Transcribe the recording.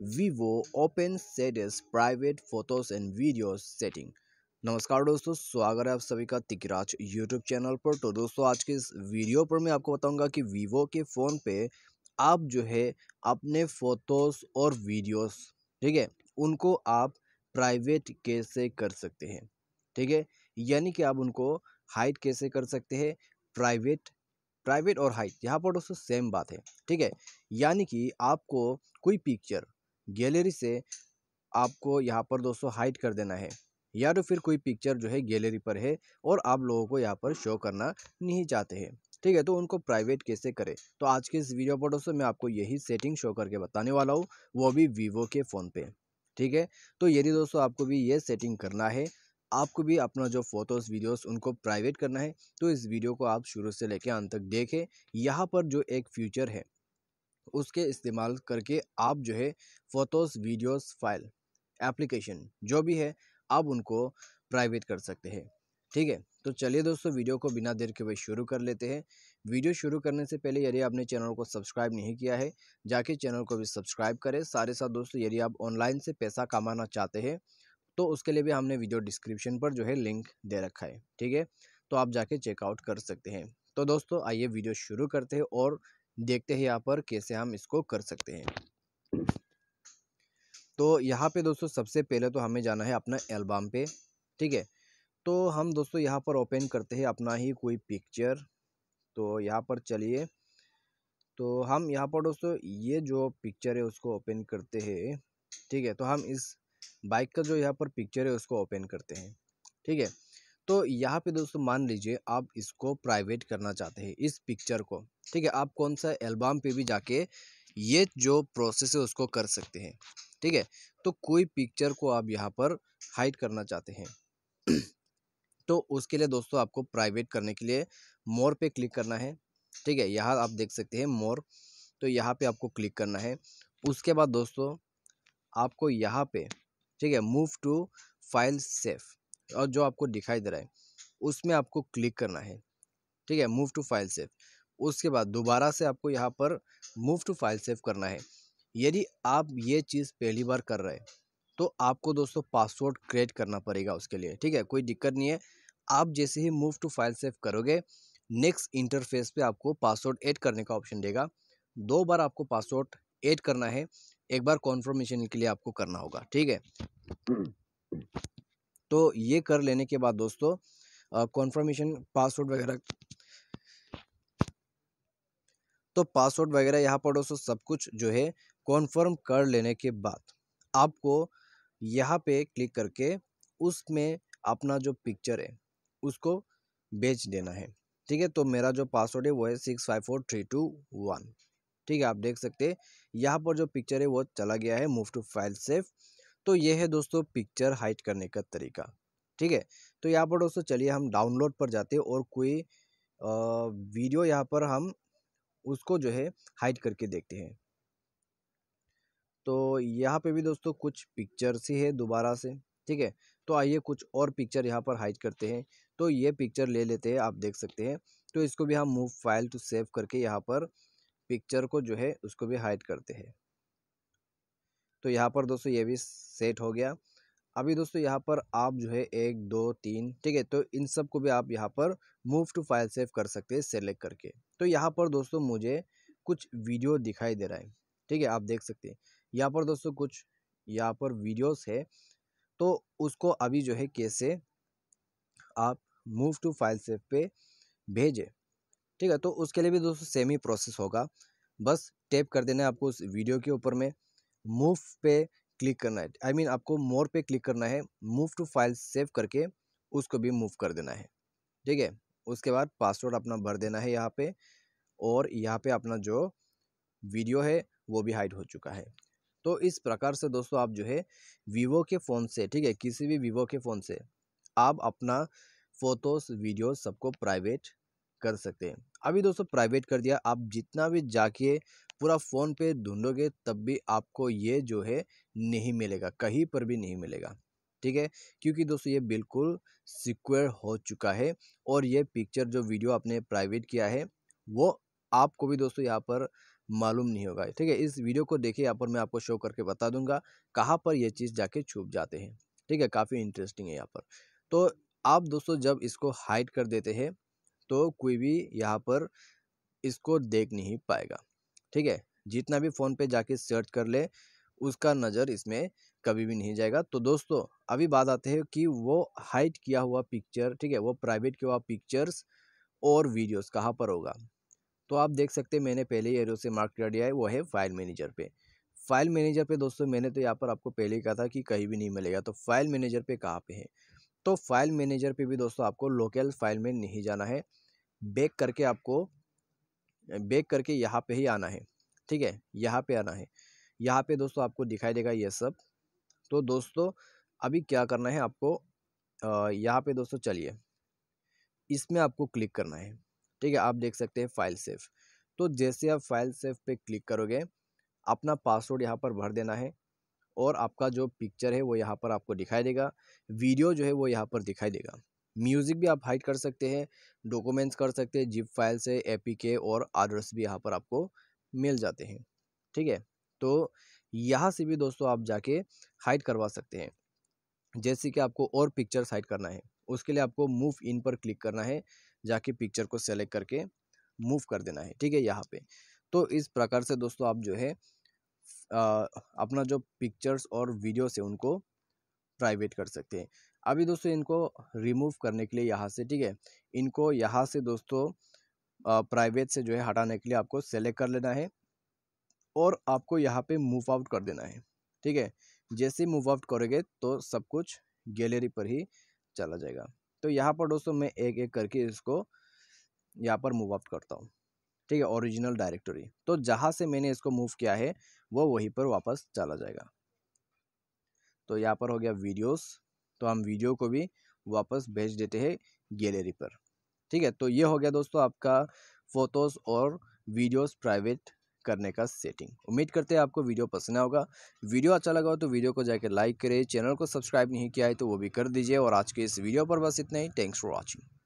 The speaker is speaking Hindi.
Vivo open settings private photos and videos setting नमस्कार दोस्तों, स्वागत है आप सभी का तिकराज यूट्यूब चैनल पर। तो दोस्तों, आज के इस वीडियो पर मैं आपको बताऊँगा कि वीवो के फ़ोन पे आप जो है अपने फ़ोटोज़ और वीडियोस ठीक है, उनको आप प्राइवेट कैसे कर सकते हैं, ठीक है? यानी कि आप उनको हाइड कैसे कर सकते हैं प्राइवेट प्राइवेट और हाइट यहाँ पर दोस्तों सेम बात है, ठीक है? यानी कि आपको कोई पिक्चर गैलरी से आपको यहाँ पर दोस्तों हाइड कर देना है। या तो फिर कोई पिक्चर जो है गैलरी पर है और आप लोगों को यहाँ पर शो करना नहीं चाहते हैं। ठीक है तो उनको प्राइवेट कैसे करें। तो आज के इस वीडियो पर दोस्तों मैं आपको यही सेटिंग शो करके बताने वाला हूँ, वो भी वीवो के फ़ोन पे। ठीक है तो यदि दोस्तों आपको भी ये सेटिंग करना है, आपको भी अपना जो फ़ोटोज़ वीडियोस उनको प्राइवेट करना है तो इस वीडियो को आप शुरू से लेकर अंत तक देखें। यहाँ पर जो एक फ्यूचर है उसके इस्तेमाल करके आप जो है फ़ोटोज़ वीडियोस फ़ाइल, एप्लीकेशन जो भी है, आप उनको प्राइवेट कर सकते हैं। ठीक है? तो चलिए दोस्तों, वीडियो को बिना देर के वही शुरू कर लेते हैं। वीडियो शुरू करने से पहले यदि आपने चैनल को सब्सक्राइब नहीं किया है, जाके चैनल को भी सब्सक्राइब करें। सारे साथ दोस्तों, यदि आप ऑनलाइन से पैसा कमाना चाहते हैं तो उसके लिए भी हमने वीडियो डिस्क्रिप्शन पर जो है लिंक दे रखा है। ठीक है? तो आप जाके चेकआउट कर सकते हैं। तो दोस्तों, आइए वीडियो शुरू करते हैं और देखते हैं यहाँ पर कैसे हम इसको कर सकते हैं। तो यहाँ पे दोस्तों सबसे पहले तो हमें जाना है अपना एल्बम पे, ठीक है? तो हम दोस्तों यहाँ पर ओपन करते हैं अपना ही कोई पिक्चर। तो यहाँ पर चलिए। तो हम यहाँ पर दोस्तों ये जो पिक्चर है उसको ओपन करते हैं, ठीक है? तो हम इस बाइक का जो यहाँ पर पिक्चर है उसको ओपन करते हैं, ठीक है? तो यहाँ पे दोस्तों मान लीजिए आप इसको प्राइवेट करना चाहते हैं, इस पिक्चर को, ठीक है? आप कौन सा एल्बम पे भी जाके ये जो प्रोसेस है उसको कर सकते हैं, ठीक है? तो कोई पिक्चर को आप यहाँ पर हाइड करना चाहते हैं तो उसके लिए दोस्तों आपको प्राइवेट करने के लिए मोर पे क्लिक करना है, ठीक है? यहाँ आप देख सकते हैं मोर तो यहाँ पे आपको क्लिक करना है, उसके बाद दोस्तों आपको यहाँ पे, ठीक है? मूव टू फ़ाइल सेफ़ और जो आपको दिखाई दे रहा है, उसमें आपको क्लिक करना है। ठीक है, मूव टू फ़ाइल सेव। उसके बाद दोबारा से आपको यहाँ पर मूव टू फ़ाइल सेव करना है। यदि आप ये चीज़ पहली बार कर रहे हैं तो आपको दोस्तों पासवर्ड क्रिएट करना पड़ेगा उसके लिए। ठीक है, कोई दिक्कत नहीं है। आप जैसे ही मूव टू फ़ाइल सेव करोगे, नेक्स्ट इंटरफेस पे आपको पासवर्ड ऐड करने का ऑप्शन देगा। दो बार आपको पासवर्ड ऐड करना है, एक बार कॉन्फर्मेशन के लिए आपको करना होगा। ठीक है? तो ये कर लेने के बाद दोस्तों कॉन्फर्मेशन पासवर्ड वगैरह तो पासवर्ड वगैरह यहाँ पर दोस्तों सब कुछ जो है कॉन्फर्म कर लेने के बाद आपको यहाँ पे क्लिक करके उसमें अपना जो पिक्चर है, उसको बेच देना है। ठीक है? तो मेरा जो पासवर्ड है वो है six five four three two one ठीक है? आप देख सकते हैं, यहाँ पर जो पिक्चर है वो चला गया है मूव टू फ़ाइल सेफ़ तो ये है दोस्तों पिक्चर हाइड करने का तरीका, ठीक है? तो यहाँ पर दोस्तों चलिए हम डाउनलोड पर जाते हैं और कोई वीडियो यहाँ पर हम उसको जो है हाइड करके देखते हैं। तो यहाँ पे भी दोस्तों कुछ पिक्चर्स ही है दोबारा से, ठीक है? तो आइए कुछ और पिक्चर यहाँ पर हाइड करते हैं। तो ये पिक्चर ले लेते हैं, आप देख सकते हैं। तो इसको भी हम मूव फ़ाइल टू सेव करके यहाँ पर पिक्चर को जो है उसको भी हाइड करते हैं। तो यहाँ पर दोस्तों ये भी सेट हो गया। अभी दोस्तों यहाँ पर आप जो है एक, दो, तीन, ठीक है तो इन सबको भी आप यहाँ पर मूव टू फ़ाइल सेव कर सकते हैं सेलेक्ट करके। तो यहाँ पर दोस्तों मुझे कुछ वीडियो दिखाई दे रहा है, ठीक है, आप देख सकते हैं। यहाँ पर दोस्तों कुछ यहाँ पर वीडियोस है तो उसको अभी जो है कैसे आप मूव टू फ़ाइल सेव पे भेजें, ठीक है तो उसके लिए भी दोस्तों सेम ही प्रोसेस होगा। बस टैप कर देना है आपको उस वीडियो के ऊपर में। मूव पे क्लिक करना है। आई I मीन mean, आपको मोर पे क्लिक करना है मूव टू फ़ाइल सेव करके उसको भी मूव कर देना है। ठीक है? उसके बाद पासवर्ड अपना भर देना है यहाँ पे और यहाँ पे अपना जो वीडियो है वो भी हाइड हो चुका है। तो इस प्रकार से दोस्तों आप जो है वीवो के फ़ोन से ठीक है? किसी भी वीवो के फ़ोन से आप अपना फ़ोटोज़ वीडियो सबको प्राइवेट कर सकते हैं। अभी दोस्तों प्राइवेट कर दिया। आप जितना भी जाके पूरा फ़ोन पे ढूंढोगे तब भी आपको ये जो है नहीं मिलेगा, कहीं पर भी नहीं मिलेगा। ठीक है? क्योंकि दोस्तों ये बिल्कुल सिक्योर हो चुका है और ये पिक्चर जो वीडियो आपने प्राइवेट किया है, वो आपको भी दोस्तों यहाँ पर मालूम नहीं होगा। ठीक है? इस वीडियो को देखिए, यहाँ पर मैं आपको शो करके बता दूँगा कहाँ पर यह चीज़ जाके छुप जाते हैं। ठीक है? काफ़ी इंटरेस्टिंग है यहाँ पर। तो आप दोस्तों जब इसको हाइड कर देते हैं तो कोई भी यहाँ पर इसको देख नहीं पाएगा। ठीक है? जितना भी फ़ोन पे जाके सर्च कर ले, उसका नज़र इसमें कभी भी नहीं जाएगा। तो दोस्तों, अभी बात आते हैं कि वो हाइट किया हुआ पिक्चर ठीक है? वो प्राइवेट किया हुआ पिक्चर्स और वीडियोस कहाँ पर होगा? तो आप देख सकते हैं, मैंने पहले ही एरो से मार्क कर दिया है, वो है फ़ाइल मैनेजर पे। फ़ाइल मैनेजर पे दोस्तों, मैंने तो यहाँ पर आपको पहले ही कहा था कि कहीं भी नहीं मिलेगा तो फ़ाइल मैनेजर पे कहाँ पे है? तो फ़ाइल मैनेजर पे भी दोस्तों, आपको लोकल फ़ाइल में नहीं जाना है। बैक करके आपको बैक करके यहाँ पे ही आना है, ठीक है? यहाँ पे आना है। यहाँ पे दोस्तों आपको दिखाई देगा ये सब। तो दोस्तों, अभी क्या करना है आपको? यहाँ पे दोस्तों चलिए। इसमें आपको क्लिक करना है, ठीक है? आप देख सकते हैं फ़ाइल सेव। तो जैसे आप फ़ाइल सेव पे क्लिक करोगे, अपना पासवर्ड यहाँ पर भर देना है और आपका जो पिक्चर है वो यहाँ पर आपको दिखाई देगा। वीडियो जो है वो यहाँ पर दिखाई देगा। म्यूज़िक भी आप हाइड कर सकते हैं डॉक्यूमेंट्स कर सकते हैं जिप फ़ाइल से ए और आदर्स भी यहाँ पर आपको मिल जाते हैं ठीक है? तो यहाँ से भी दोस्तों आप जाके हाइड करवा सकते हैं जैसे कि आपको और पिक्चर हाइड करना है उसके लिए आपको मूव इन पर क्लिक करना है जाके पिक्चर को सेलेक्ट करके मूव कर देना है ठीक है? यहाँ पे तो इस प्रकार से दोस्तों आप जो है आ, अपना जो पिक्चर्स और वीडियोस है उनको प्राइवेट कर सकते हैं। अभी दोस्तों इनको रिमूव करने के लिए यहाँ से, ठीक है? इनको यहाँ से दोस्तों प्राइवेट से जो है हटाने के लिए आपको सेलेक्ट कर लेना है और आपको यहाँ पे मूव आउट कर देना है, ठीक है? जैसे मूव आउट करोगे तो सब कुछ गैलरी पर ही चला जाएगा। तो यहाँ पर दोस्तों मैं एक एक करके इसको यहाँ पर मूव आउट करता हूँ, ठीक है? ओरिजिनल डायरेक्टरी तो जहाँ से मैंने इसको मूव किया है, वो वहीं पर वापस चला जाएगा। तो यहाँ पर हो गया वीडियोस तो हम वीडियो को भी वापस भेज देते हैं गैलरी पर। ठीक है तो ये हो गया दोस्तों आपका फ़ोटोज़ और वीडियोस प्राइवेट करने का सेटिंग। उम्मीद करते हैं आपको वीडियो पसंद होगा। वीडियो अच्छा लगा हो तो वीडियो को जाकर लाइक करें, चैनल को सब्सक्राइब नहीं किया है तो वो भी कर दीजिए और आज के इस वीडियो पर बस इतना ही। Thanks for watching.